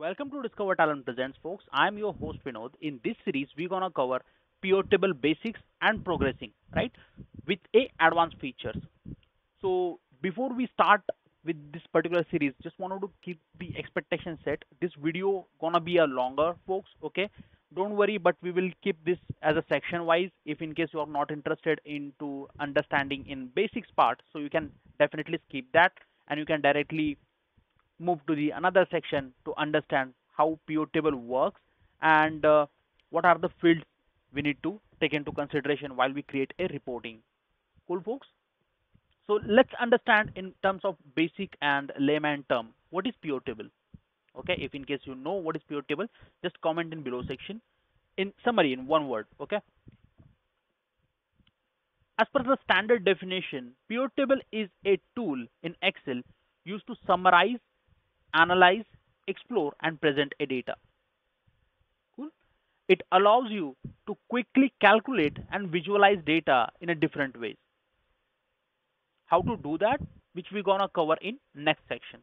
Welcome to Discover Talent Presents, folks. I'm your host Vinod. In this series, we're gonna cover pivot table basics and progressing, right, with a advanced features. So before we start with this particular series, just wanted to keep the expectation set. This video gonna be a longer, folks. Okay, don't worry, but we will keep this as a section wise. If in case you are not interested into understanding in basics part, so you can definitely skip that and you can directly move to the another section to understand how pivot table works and uh, what are the fields we need to take into consideration while we create a reporting. Cool, folks? So let's understand in terms of basic and layman term, what is pivot table? Okay, if in case you know what is pivot table, just comment in below section. In summary, in one word, okay? As per the standard definition, pivot table is a tool in Excel used to summarize analyze, explore, and present a data. Cool. It allows you to quickly calculate and visualize data in a different ways. How to do that, which we're gonna cover in next section.